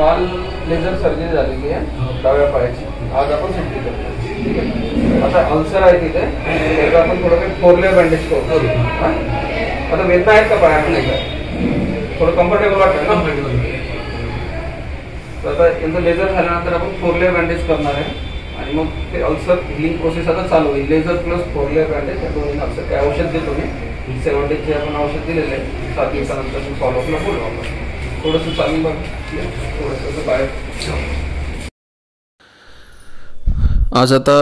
काल laser surgery झालेली आहे डाव्या पायाची. आज आपण सुट्टी करतो ठीक आहे? आता अल्सर आहे तिथे त्याचं आपण थोडं काही फोरले बँडेज करू. हा? आता वेदना आहेत का पायामध्ये थोडं कम्फर्टेबल वाटतं तर आता यांचं लेझर झाल्यानंतर आपण फोरले बँडेज करणार आहे. आणि मग ते अल्सर हिलिंग प्रोसेस आता चालू होईल. लेझर प्लस फोरले बँडेज या दोन्ही अल्सर. काय औषध देतो मी. सेवन डेजचे आपण औषध दिलेलं आहे सात दिवसानंतर फॉलोअपला बोलू आपण. थोडंसं बघ थोडंसं बाहेर. आज आता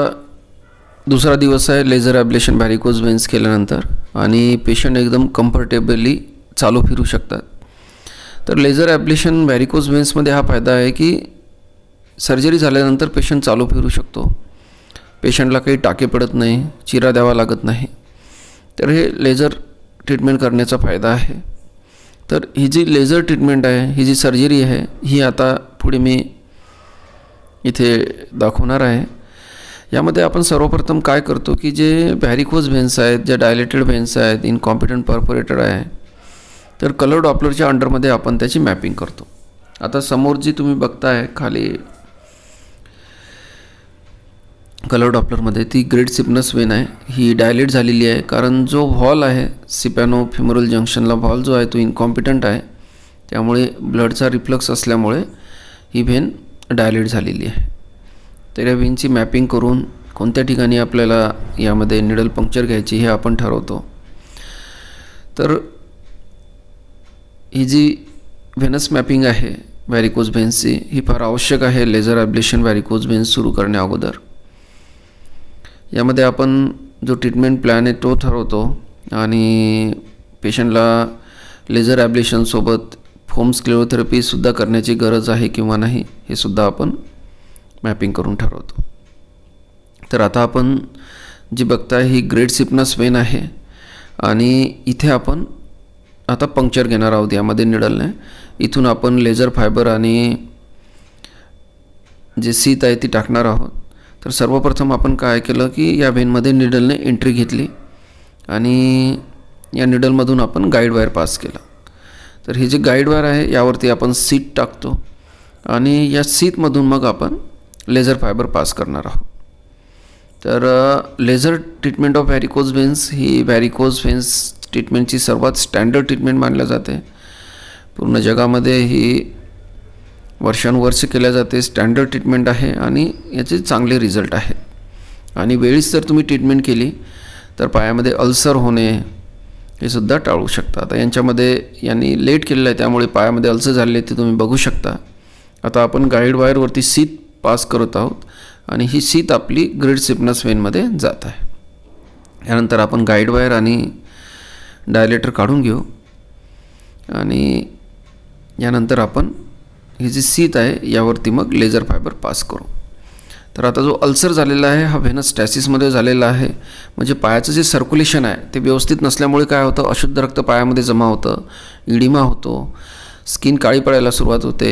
दुसरा दिवस आहे लेझर ॲब्लेशन व्हॅरिकोज वेन्स केल्यानंतर आणि पेशंट एकदम कम्फर्टेबली चालू फिरू शकतात. तर लेझर ॲब्लेशन व्हॅरिकोज वेन्समध्ये हा फायदा आहे की सर्जरी झाल्यानंतर पेशंट चालू फिरू शकतो. पेशंटला काही टाके पडत नाही चिरा द्यावा लागत नाही. तर हे लेझर ट्रीटमेंट करण्याचा फायदा आहे. तर ही जी लेझर ट्रीटमेंट आहे ही जी सर्जरी आहे ही आता पुढे मी इथे दाखवणार आहे. यामध्ये आपण सर्वप्रथम काय करतो की जे व्हॅरिकोज व्हेन्स आहेत ज्या डायलेटेड व्हेन्स आहेत इनकॉम्पिटंट पर्पोरेटेड आहे तर कलर डॉपलरच्या अंडरमध्ये आपण त्याची मॅपिंग करतो. आता समोर जी तुम्ही बघताय खाली कलर डॉपलरमध्ये ती ग्रेट सिपनस वेन आहे. ही डायलेट झालेली आहे कारण जो व्हॉल आहे सिपॅनो फिमोरल जंक्शनला व्हॉल जो आहे तो इनकॉम्पिटंट आहे. त्यामुळे ब्लडचा रिफ्लक्स असल्यामुळे ही व्हेन डायलेट झालेली आहे. तर या व्हेनची मॅपिंग करून कोणत्या ठिकाणी आपल्याला यामध्ये निडल पंक्चर घ्यायची हे आपण ठरवतो. तर ही जी व्हेनस मॅपिंग आहे व्हॅरिकोज व्हेन्सची ही फार आवश्यक आहे. लेझर ॲब्लेशन व्हॅरिकोज व्हेन्स सुरू करण्या अगोदर. यामध्ये आपण जो ट्रीटमेंट प्लॅन आहे तो ठरवतो आणि पेशंटला लेझर ॲब्लेशनसोबत फोम स्क्लिओथेरपीसुद्धा करण्याची गरज आहे किंवा नाही हे सुद्धा आपण मॅपिंग करून ठरवतो. तर आता आपण जी बघताय ही ग्रेट सिपनस वेन आहे आणि इथे आपण आता पंक्चर घेणार आहोत यामध्ये निडलने इथून आपण लेझर फायबर आणि जे सीत आहे ती टाकणार आहोत. तर सर्वप्रथम आपण काय केलं की या व्हेनमध्ये निडलने एंट्री घेतली आणि या निडलमधून आपण गाईड वायर पास केला. तर हे जे गाईड वायर आहे यावरती आपण सीट टाकतो आणि या सीटमधून मग आपण लेझर फायबर पास करणार आहोत. तर laser treatment of varicose veins he varicose veins ट्रीटमेंटची सर्वात स्टँडर्ड ट्रीटमेंट मानल्या जाते. पूर्ण जगामध्ये ही वर्षानुवर्ष केल्या जाते स्टँडर्ड ट्रीटमेंट आहे आणि याचे चांगले रिझल्ट आहेत आणि वेळीच जर तुम्ही ट्रीटमेंट केली तर पायामध्ये अल्सर होणे हे सुद्धा टाळू शकता. आता यांच्यामध्ये यांनी लेट केलेलं आहे त्यामुळे पायामध्ये अल्सर झालेले ते तुम्ही बघू शकता. आता आपण गाईड वायरवरती सीत पास करत आहोत आणि ही सीत आपली ग्रेड सिपनस वेनमध्ये जात आहे. यानंतर आपण गाईड वायर आणि डायलेटर काढून घेऊ. आणि यानंतर आपण ही जी सीत आहे यावरती मग लेझर फायबर पास करू. तर आता जो अल्सर झालेला आहे हा व्हेनस स्टॅसिसमध्ये झालेला आहे. म्हणजे पायाचं जे सर्क्युलेशन आहे ते व्यवस्थित नसल्यामुळे काय होतं? अशुद्ध रक्त पायामध्ये जमा होतं इडिमा होतो स्किन काळी पडायला सुरुवात होते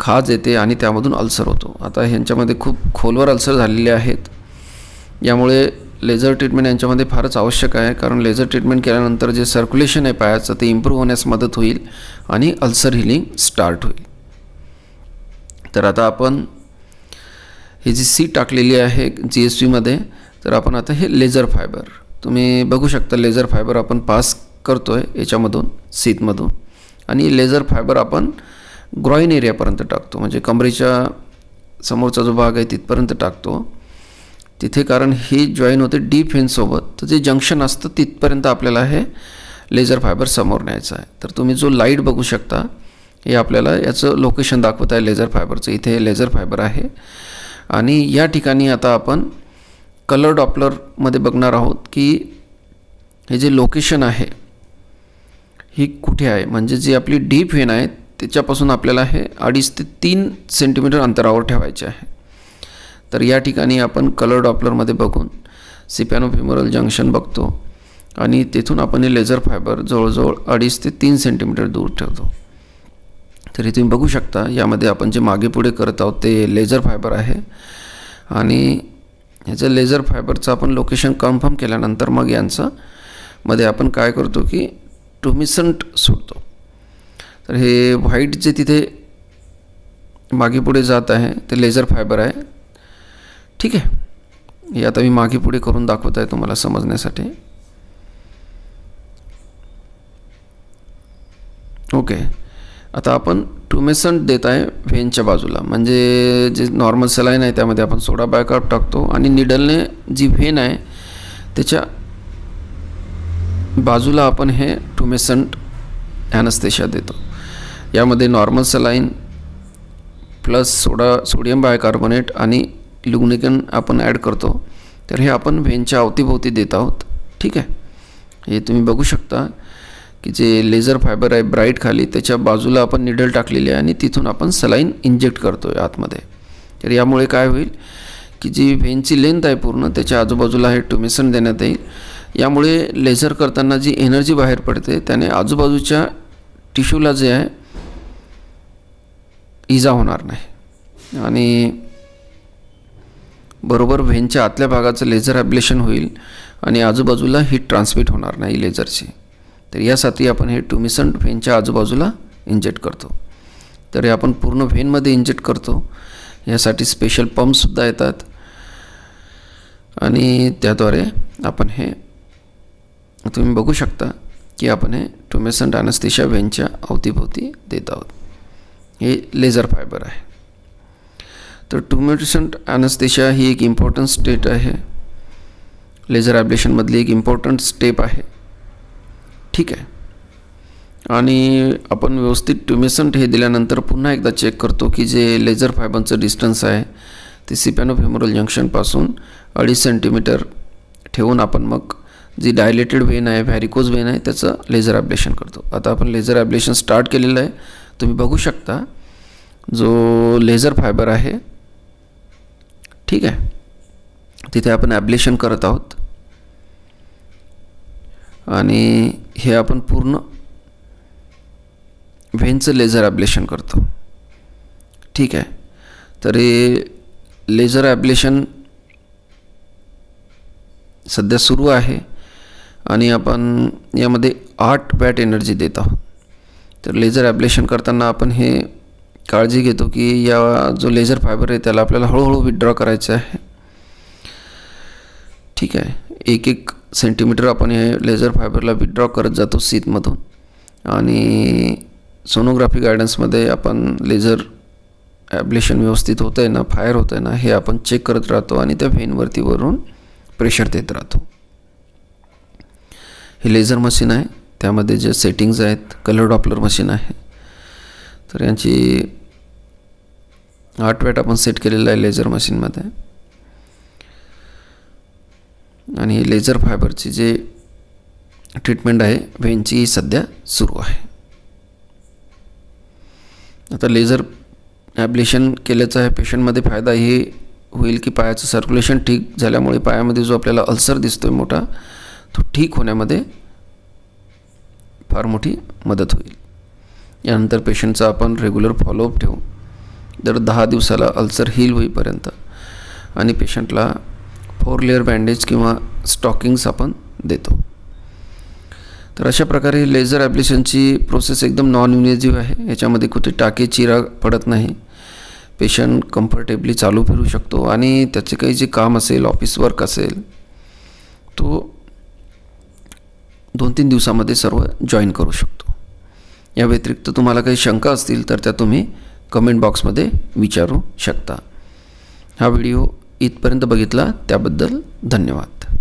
खाज येते आणि त्यामधून अल्सर होतो. आता ह्यांच्यामध्ये खूप खोलवर अल्सर झालेले आहेत. यामुळे लेझर ट्रीटमेंट यांच्यामध्ये फारच आवश्यक आहे कारण लेझर ट्रीटमेंट केल्यानंतर जे सर्क्युलेशन आहे पायाचं ते इम्प्रूव्ह होण्यास मदत होईल आणि अल्सर हिलिंग स्टार्ट होईल. तर आता आपण ही जी सी टाकलेली आहे जी एस टीमध्ये तर आपण आता हे लेझर फायबर तुम्ही बघू शकता लेझर फायबर आपण पास करतो आहे याच्यामधून सीतमधून आणि लेझर फायबर आपण ग्रॉईन एरियापर्यंत टाकतो. म्हणजे कमरेच्या समोरचा जो भाग आहे तिथपर्यंत टाकतो. तिथे कारण ही जॉईन होते डीप फेनसोबत तर जे जंक्शन असतं तिथपर्यंत आपल्याला हे लेझर फायबर समोर न्यायचं आहे. तर तुम्ही जो लाइट बघू शकता हे आपल्याला याचं लोकेशन दाखवत आहे लेझर फायबरचं इथे लेझर फायबर आहे. आणि या ठिकाणी आता आपण कलर डॉपलरमध्ये बघणार आहोत की हे जे लोकेशन आहे ही कुठे आहे? म्हणजे जी आपली डीप वेन आहे त्याच्यापासून आपल्याला हे अडीच ते तीन सेंटीमीटर अंतरावर ठेवायचे आहे. तर या ठिकाणी आपण कलर डॉपलरमध्ये बघून सिपॅनोफिमोरल जंक्शन बघतो. आणि तेथून आपण हे लेझर फायबर जवळजवळ अडीच ते तीन सेंटीमीटर दूर ठेवतो. तरी तुम्ही बघू शकता. यामध्ये आपण जे मागे पुढे करत आहोत ते लेझर फायबर आहे. आणि ह्याचं लेझर फायबरचं आपण लोकेशन कन्फर्म केल्यानंतर मग यांचं मध्ये आपण काय करतो की टुमिसंट सोडतो. तर हे व्हाईट जे तिथे मागे पुढे जात आहे ते लेझर फायबर आहे. ठीक आहे. हे आता मी मागे पुढे करून दाखवत आहे तुम्हाला समजण्यासाठी. ओके. आता आपण टुमेसंट देत आहे व्हेनच्या बाजूला. म्हणजे जे नॉर्मल सलाईन आहे त्यामध्ये आपण सोडा बायकार्प टाकतो आणि निडलने जी व्हेन आहे त्याच्या बाजूला आपण हे टुमेसंट ॲनस्थेशा देतो. यामध्ये normal saline plus soda sodium bicarbonate आणि लुग्निकन आपण ॲड करतो. तर हे आपण व्हेनच्या अवतीभोवती देत आहोत. ठीक आहे? हे तुम्ही बघू शकता. की जे लेझर फायबर आहे ब्राईट खाली त्याच्या बाजूला आपण निडल टाकलेली आहे आणि तिथून आपण सलाईन इंजेक्ट करतो आहे आतमध्ये. तर यामुळे काय होईल की जी व्हेनची लेंथ आहे पूर्ण त्याच्या आजूबाजूला हे टुमेसन देण्यात येईल. यामुळे लेझर करताना जी एनर्जी बाहेर पडते त्याने आजूबाजूच्या टिश्यूला जे आहे इजा होणार नाही. आणि बरोबर व्हेनच्या आतल्या भागाचं लेझर ॲब्लेशन होईल आणि आजूबाजूला हीट ट्रान्समिट होणार नाही लेझरची. तर यासाठी आपण हे टुमिसंट व्हेनच्या आजूबाजूला इंजेक्ट करतो. तर हे आपण पूर्ण व्हेनमध्ये इंजेक्ट करतो. यासाठी स्पेशल पंपसुद्धा येतात. आणि त्याद्वारे आपण हे तुम्ही बघू शकता की आपण हे टुमेसंट अनस्थिशा व्हेनच्या अवतीभोवती देत आहोत. हे लेझर फायबर आहे. तर टुमेसंट अनस्थिशा ही एक इम्पॉर्टंट स्टेट आहे. लेझर ॲब्लेशनमधली एक इम्पॉर्टंट स्टेप आहे. ठीक आहे. आणि आपण व्यवस्थित ट्युमेसंट हे दिल्यानंतर पुन्हा एकदा चेक करतो की जे लेझर फायबरचं डिस्टन्स आहे ते सिपॅनोफेमोरल जंक्शनपासून अडीच सेंटीमीटर ठेवून आपण मग जी डायलेटेड वेन आहे व्हॅरिकोज वेन आहे त्याचं लेझर ॲब्लेशन करतो. आता आपण लेझर ॲब्लेशन स्टार्ट केलेलं आहे. तुम्ही बघू शकता जो लेझर फायबर आहे ठीक आहे. तिथे आपण ॲब्लेशन करत आहोत. आणि हे आपण पूर्ण व्हेनचं लेझर ॲब्लेशन करतो. ठीक आहे? तर हे लेझर ॲब्लेशन सध्या सुरू आहे आणि आपण यामध्ये आठ वॅट एनर्जी देत आहोत. तर लेझर ॲब्लेशन करताना आपण हे काळजी घेतो की या जो लेझर फायबर आहे त्याला आपल्याला हळूहळू विथड्रॉ करायचं आहे. ठीक आहे? एक एक सेंटीमीटर आपण हे लेझर फायबरला विथड्रॉ करत जातो सीतमधून आणि सोनोग्राफी गायडन्समध्ये आपण लेझर ॲब्लेशन व्यवस्थित होतं आहे ना फायर होतं आहे ना हे आपण चेक करत राहतो आणि त्या व्हेनवरती वरून प्रेशर देत राहतो. हे लेझर मशीन आहे. त्यामध्ये जे सेटिंग्ज आहेत कलर डॉपलर मशीन आहे. तर यांची आठ वॅट आपण सेट केलेलं आहे लेझर मशीनमध्ये आणि लेझर फायबरची जे ट्रीटमेंट आहे व्हेनची सध्या सुरू आहे. आता लेझर ॲब्लेशन केल्याचा ह्या पेशंटमध्ये फायदा हे होईल की पायाचं सर्क्युलेशन ठीक झाल्यामुळे पायामध्ये जो आपल्याला अल्सर दिसतो आहे मोठा तो ठीक होण्यामध्ये फार मोठी मदत होईल. यानंतर पेशंटचा आपण रेग्युलर फॉलोअप ठेवू. दर दहा दिवसाला अल्सर हील होईपर्यंत. आणि पेशंटला फोर लेअर बँडेज किंवा स्टॉकिंग्स आपण देतो. तर अशा प्रकारे लेझर ॲप्लिकेशनची प्रोसेस एकदम नॉन इन्व्हेजिव्ह आहे. याच्यामध्ये कुठे टाके चिरा पडत नाही. पेशंट कम्फर्टेबली चालू फिरू शकतो आणि त्याचे काही जे काम असेल ऑफिस वर्क असेल तो दोन तीन दिवसामध्ये सर्व जॉईन करू शकतो. या व्यतिरिक्त तुम्हाला काही शंका असतील तर त्या तुम्ही कमेंट बॉक्समध्ये विचारू शकता. हा व्हिडिओ इथपर्यंत बघितला त्याबद्दल धन्यवाद.